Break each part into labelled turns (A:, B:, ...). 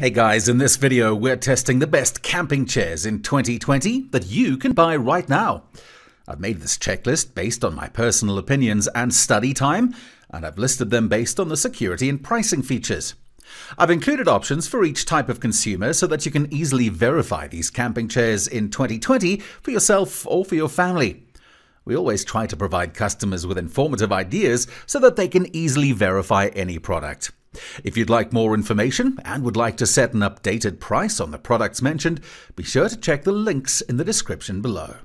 A: Hey guys, in this video we're testing the best camping chairs in 2020 that you can buy right now. I've made this checklist based on my personal opinions and study time, and I've listed them based on the security and pricing features. I've included options for each type of consumer so that you can easily verify these camping chairs in 2020 for yourself or for your family. We always try to provide customers with informative ideas so that they can easily verify any product. If you'd like more information and would like to set an updated price on the products mentioned, be sure to check the links in the description below.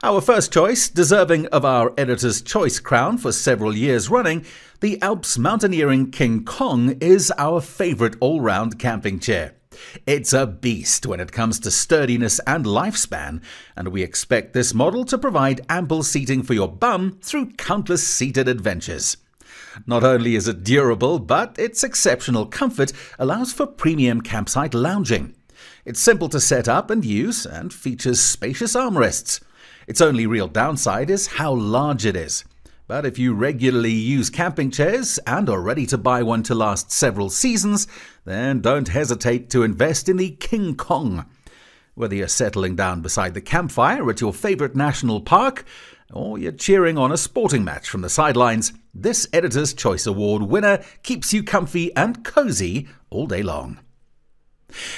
A: Our first choice, deserving of our editor's choice crown for several years running, the Alps Mountaineering King Kong is our favourite all round camping chair. It's a beast when it comes to sturdiness and lifespan, and we expect this model to provide ample seating for your bum through countless seated adventures. Not only is it durable, but its exceptional comfort allows for premium campsite lounging. It's simple to set up and use and features spacious armrests. Its only real downside is how large it is. But if you regularly use camping chairs and are ready to buy one to last several seasons, then don't hesitate to invest in the King Kong. Whether you're settling down beside the campfire at your favorite national park, or you're cheering on a sporting match from the sidelines, this Editor's Choice Award winner keeps you comfy and cozy all day long.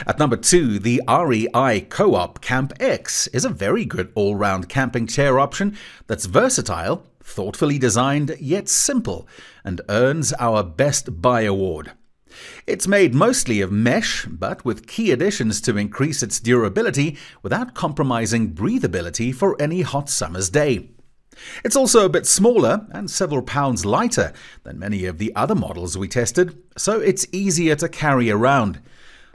A: At number two, the REI Co-op Camp X is a very good all-round camping chair option that's versatile, thoughtfully designed yet simple, and earns our Best Buy award. It's made mostly of mesh, but with key additions to increase its durability without compromising breathability for any hot summer's day. It's also a bit smaller and several pounds lighter than many of the other models we tested, so it's easier to carry around.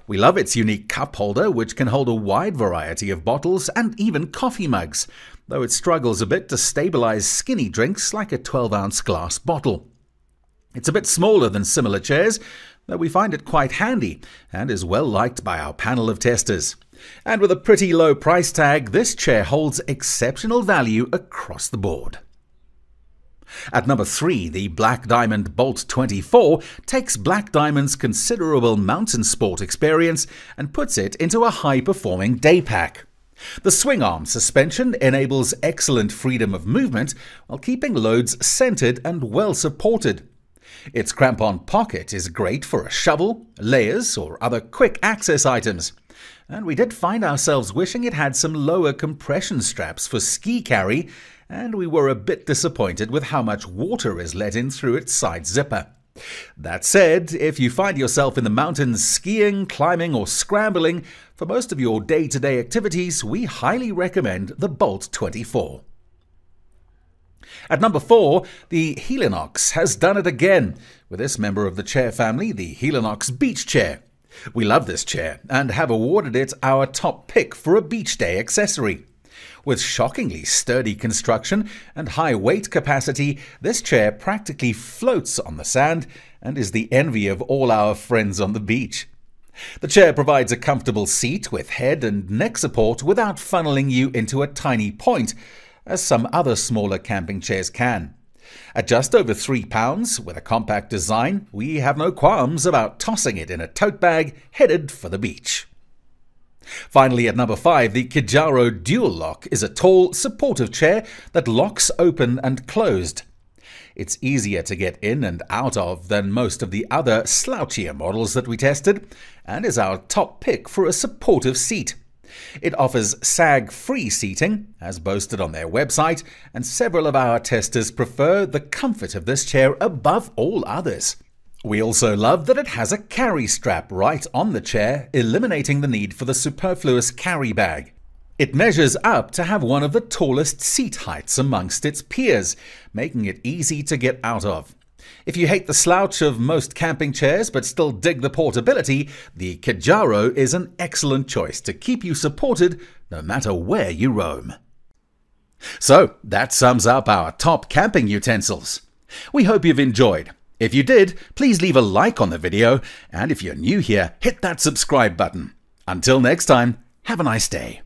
A: We love its unique cup holder, which can hold a wide variety of bottles and even coffee mugs, though it struggles a bit to stabilize skinny drinks like a 12 ounce glass bottle. It's a bit smaller than similar chairs, though we find it quite handy and is well liked by our panel of testers. And with a pretty low price tag, this chair holds exceptional value across the board. At number 3, the Black Diamond Bolt 24 takes Black Diamond's considerable mountain sport experience and puts it into a high performing day pack. The swing arm suspension enables excellent freedom of movement while keeping loads centered and well supported. Its crampon pocket is great for a shovel, layers, or other quick access items. And we did find ourselves wishing it had some lower compression straps for ski carry and we were a bit disappointed with how much water is let in through its side zipper. That said, if you find yourself in the mountains skiing, climbing, or scrambling, for most of your day to day activities, we highly recommend the Bolt 24. At number 4, the Helinox has done it again, with this member of the chair family, the Helinox Beach Chair. We love this chair and have awarded it our top pick for a beach day accessory. With shockingly sturdy construction and high weight capacity, this chair practically floats on the sand and is the envy of all our friends on the beach. The chair provides a comfortable seat with head and neck support without funneling you into a tiny point, as some other smaller camping chairs can. At just over £3, with a compact design, we have no qualms about tossing it in a tote bag headed for the beach. Finally, at number 5, the Kijaro Dual Lock is a tall, supportive chair that locks open and closed. It's easier to get in and out of than most of the other slouchier models that we tested, and is our top pick for a supportive seat. It offers sag free seating, as boasted on their website, and several of our testers prefer the comfort of this chair above all others. We also love that it has a carry strap right on the chair, eliminating the need for the superfluous carry bag. It measures up to have one of the tallest seat heights amongst its peers, making it easy to get out of. If you hate the slouch of most camping chairs but still dig the portability, the Kijaro is an excellent choice to keep you supported no matter where you roam. So, that sums up our top camping utensils. We hope you've enjoyed. If you did, please leave a like on the video, and if you're new here, hit that subscribe button. Until next time, have a nice day.